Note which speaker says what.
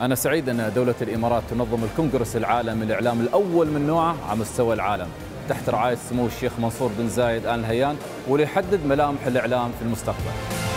Speaker 1: أنا سعيد أن دولة الإمارات تنظم الكونغرس العالمي للإعلام الأول من نوعه على مستوى العالم. تحت رعاية سمو الشيخ منصور بن زايد آل نهيان وليحدد ملامح الإعلام في المستقبل.